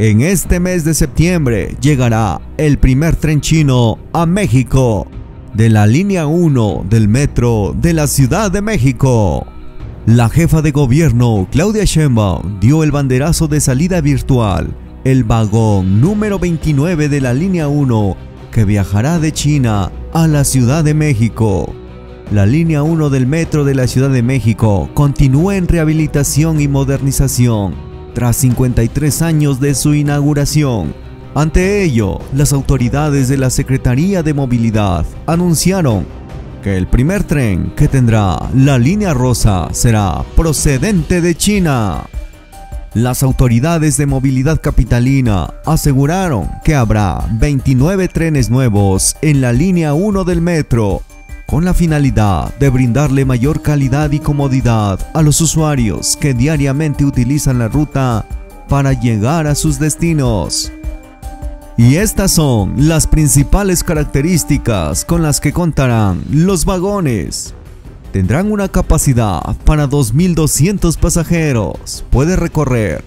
En este mes de septiembre llegará el primer tren chino a México de la línea 1 del metro de la Ciudad de México. La jefa de gobierno, Claudia Sheinbaum, dio el banderazo de salida virtual, el vagón número 29 de la línea 1 que viajará de China a la Ciudad de México. La línea 1 del metro de la Ciudad de México continúa en rehabilitación y modernización tras 53 años de su inauguración. Ante ello, las autoridades de la Secretaría de Movilidad anunciaron que el primer tren que tendrá la línea rosa será procedente de China. Las autoridades de movilidad capitalina aseguraron que habrá 29 trenes nuevos en la línea 1 del metro, con la finalidad de brindarle mayor calidad y comodidad a los usuarios que diariamente utilizan la ruta para llegar a sus destinos. Y estas son las principales características con las que contarán los vagones. Tendrán una capacidad para 2.200 pasajeros. Puede recorrer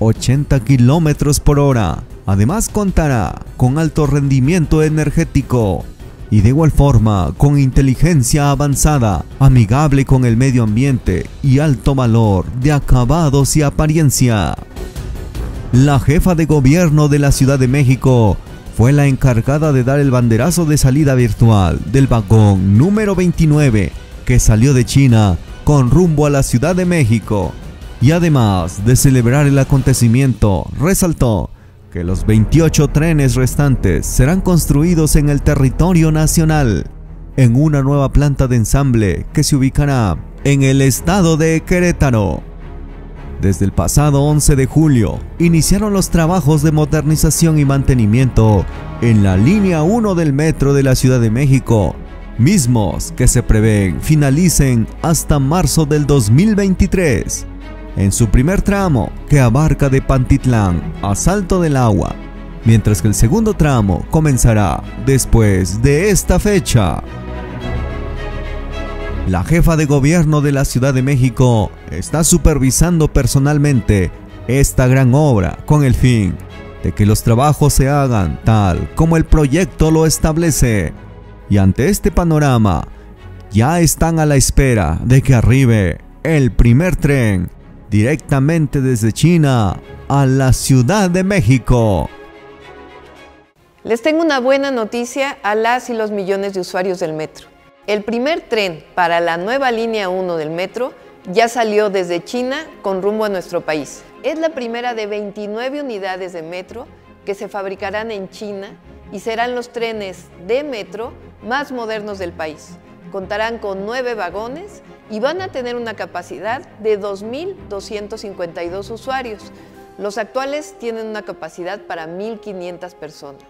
80 kilómetros por hora. Además contará con alto rendimiento energético y de igual forma con inteligencia avanzada, amigable con el medio ambiente y alto valor de acabados y apariencia. La jefa de gobierno de la Ciudad de México fue la encargada de dar el banderazo de salida virtual del vagón número 29 que salió de China con rumbo a la Ciudad de México. Y además de celebrar el acontecimiento, resaltó que los 28 trenes restantes serán construidos en el territorio nacional, en una nueva planta de ensamble que se ubicará en el estado de Querétaro. Desde el pasado 11 de julio, iniciaron los trabajos de modernización y mantenimiento en la línea 1 del metro de la Ciudad de México, mismos que se prevén finalicen hasta marzo del 2023. En su primer tramo, que abarca de Pantitlán a Salto del Agua, mientras que el segundo tramo comenzará después de esta fecha. La jefa de gobierno de la Ciudad de México está supervisando personalmente esta gran obra con el fin de que los trabajos se hagan tal como el proyecto lo establece. Y ante este panorama, ya están a la espera de que arribe el primer tren directamente desde China a la Ciudad de México. Les tengo una buena noticia a las y los millones de usuarios del metro. El primer tren para la nueva línea 1 del metro ya salió desde China con rumbo a nuestro país. Es la primera de 29 unidades de metro que se fabricarán en China y serán los trenes de metro más modernos del país. Contarán con nueve vagones y van a tener una capacidad de 2.252 usuarios. Los actuales tienen una capacidad para 1.500 personas.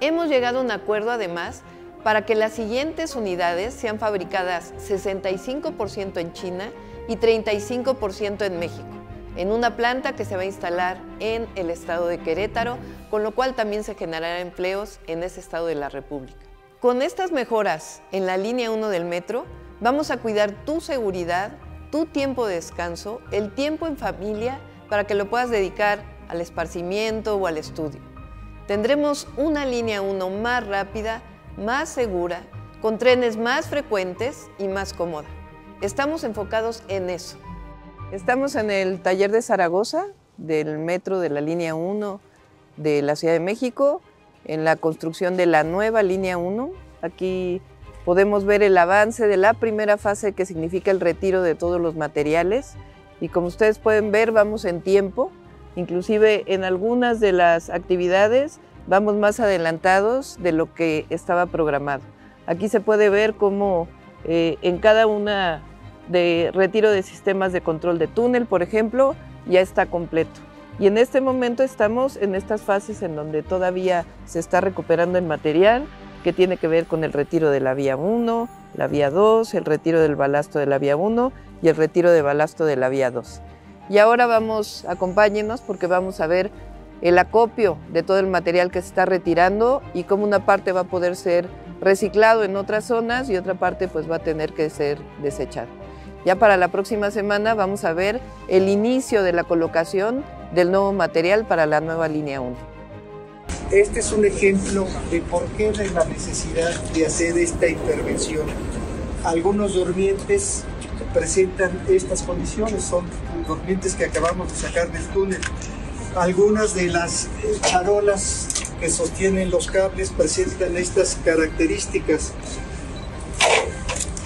Hemos llegado a un acuerdo además para que las siguientes unidades sean fabricadas 65% en China y 35% en México, en una planta que se va a instalar en el estado de Querétaro, con lo cual también se generarán empleos en ese estado de la República. Con estas mejoras en la línea 1 del metro, vamos a cuidar tu seguridad, tu tiempo de descanso, el tiempo en familia, para que lo puedas dedicar al esparcimiento o al estudio. Tendremos una línea 1 más rápida, más segura, con trenes más frecuentes y más cómoda. Estamos enfocados en eso. Estamos en el taller de Zaragoza, del metro de la línea 1 de la Ciudad de México, en la construcción de la nueva línea 1. Aquí podemos ver el avance de la primera fase que significa el retiro de todos los materiales y como ustedes pueden ver vamos en tiempo, inclusive en algunas de las actividades vamos más adelantados de lo que estaba programado. Aquí se puede ver cómo eh, en cada una de retiro de sistemas de control de túnel, por ejemplo, ya está completo. Y en este momento estamos en estas fases en donde todavía se está recuperando el material que tiene que ver con el retiro de la vía 1, la vía 2, el retiro del balasto de la vía 1 y el retiro de balasto de la vía 2. Y ahora vamos, acompáñenos porque vamos a ver el acopio de todo el material que se está retirando y cómo una parte va a poder ser reciclado en otras zonas y otra parte pues va a tener que ser desechado. Ya para la próxima semana vamos a ver el inicio de la colocación del nuevo material para la nueva línea 1. Este es un ejemplo de por qué de la necesidad de hacer esta intervención. Algunos durmientes presentan estas condiciones, son durmientes que acabamos de sacar del túnel. Algunas de las charolas que sostienen los cables presentan estas características.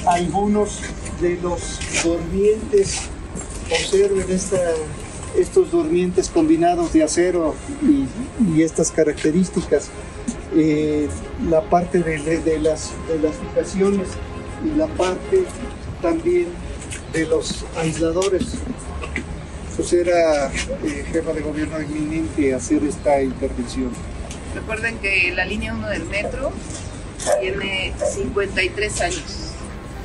Algunos de los durmientes, observen estos durmientes combinados de acero y, estas características. Eh, la parte de, las, de las fijaciones y la parte también de los aisladores. Pues era eh, jefa de gobierno inminente hacer esta intervención. Recuerden que la línea 1 del metro tiene 53 años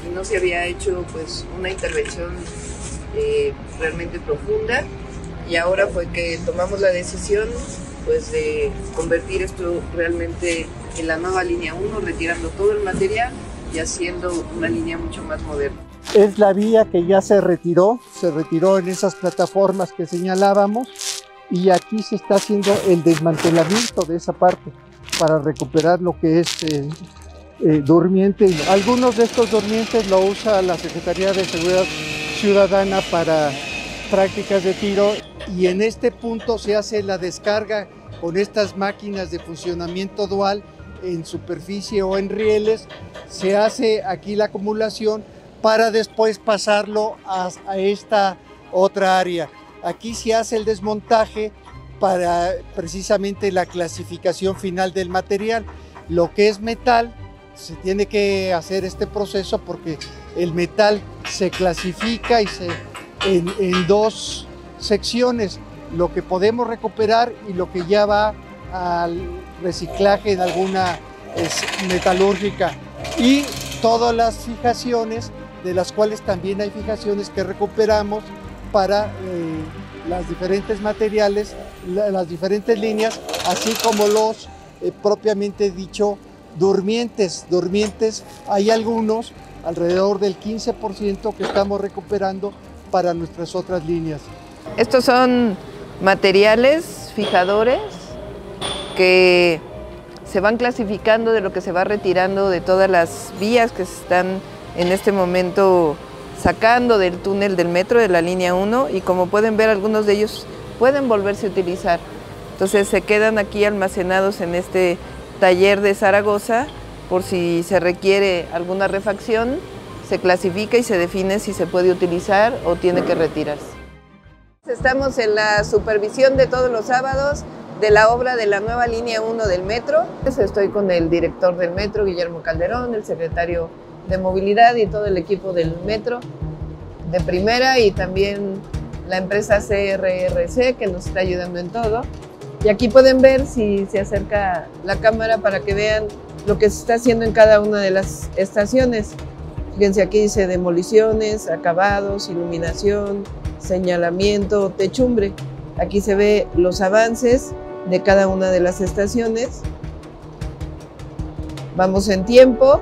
y no se había hecho pues una intervención eh, realmente profunda y ahora fue que tomamos la decisión pues de convertir esto realmente en la nueva línea 1, retirando todo el material y haciendo una línea mucho más moderna. Es la vía que ya se retiró, se retiró en esas plataformas que señalábamos y aquí se está haciendo el desmantelamiento de esa parte para recuperar lo que es eh, eh, durmiente. Algunos de estos durmientes lo usa la Secretaría de Seguridad Ciudadana para prácticas de tiro y en este punto se hace la descarga con estas máquinas de funcionamiento dual en superficie o en rieles, se hace aquí la acumulación para después pasarlo a, esta otra área. Aquí se hace el desmontaje para precisamente la clasificación final del material. Lo que es metal, se tiene que hacer este proceso porque el metal se clasifica y se, en, dos secciones, lo que podemos recuperar y lo que ya va al reciclaje en alguna metalúrgica. Y todas las fijaciones de las cuales también hay fijaciones que recuperamos para eh, las diferentes materiales, las diferentes líneas, así como los eh, propiamente dicho durmientes. Durmientes, hay algunos, alrededor del 15% que estamos recuperando para nuestras otras líneas. Estos son materiales fijadores que se van clasificando de lo que se va retirando de todas las vías que se están en este momento sacando del túnel del metro de la línea 1 y como pueden ver algunos de ellos pueden volverse a utilizar. Entonces se quedan aquí almacenados en este taller de Zaragoza por si se requiere alguna refacción, se clasifica y se define si se puede utilizar o tiene que retirarse. Estamos en la supervisión de todos los sábados de la obra de la nueva línea 1 del metro. Estoy con el director del metro, Guillermo Calderón, el secretario de movilidad y todo el equipo del metro de primera y también la empresa CRRC que nos está ayudando en todo. Y aquí pueden ver si se acerca la cámara para que vean lo que se está haciendo en cada una de las estaciones. Fíjense, aquí dice demoliciones, acabados, iluminación, señalamiento, techumbre. Aquí se ve los avances de cada una de las estaciones. Vamos en tiempo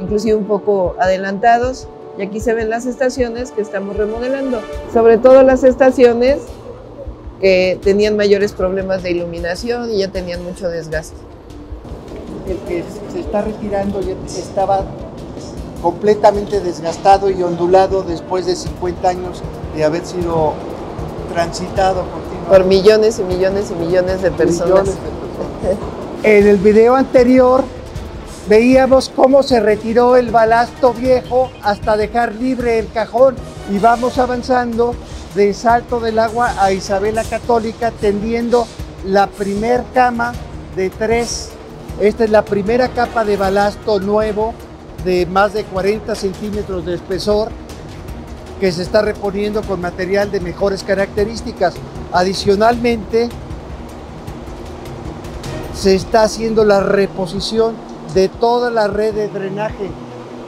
inclusive un poco adelantados. Y aquí se ven las estaciones que estamos remodelando, sobre todo las estaciones que tenían mayores problemas de iluminación y ya tenían mucho desgaste. El que se está retirando ya estaba completamente desgastado y ondulado después de 50 años de haber sido transitado continuamente. Por millones y millones y millones de personas. Millones de personas. en el video anterior Veíamos cómo se retiró el balasto viejo hasta dejar libre el cajón y vamos avanzando de Salto del Agua a Isabela Católica tendiendo la primer cama de tres. Esta es la primera capa de balasto nuevo de más de 40 centímetros de espesor que se está reponiendo con material de mejores características. Adicionalmente, se está haciendo la reposición de toda la red de drenaje,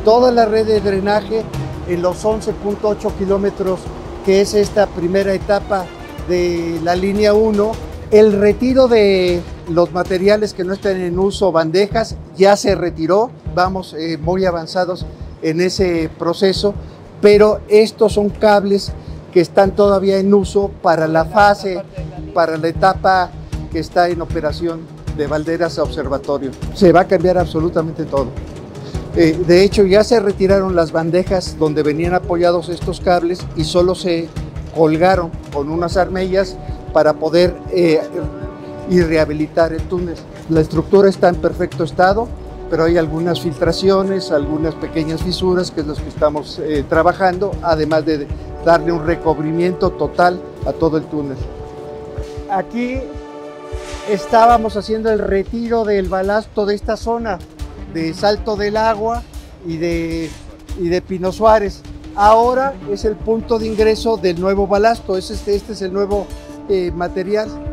toda la red de drenaje en los 11.8 kilómetros que es esta primera etapa de la línea 1. El retiro de los materiales que no están en uso, bandejas, ya se retiró, vamos eh, muy avanzados en ese proceso, pero estos son cables que están todavía en uso para la fase para la etapa que está en operación de Valderas a Observatorio. Se va a cambiar absolutamente todo. Eh, de hecho, ya se retiraron las bandejas donde venían apoyados estos cables y solo se colgaron con unas armellas para poder eh, y rehabilitar el túnel. La estructura está en perfecto estado, pero hay algunas filtraciones, algunas pequeñas fisuras que es los que estamos eh, trabajando, además de darle un recubrimiento total a todo el túnel. Aquí estábamos haciendo el retiro del balasto de esta zona, de Salto del Agua y de, y de Pino Suárez. Ahora es el punto de ingreso del nuevo balasto, este, este es el nuevo eh, material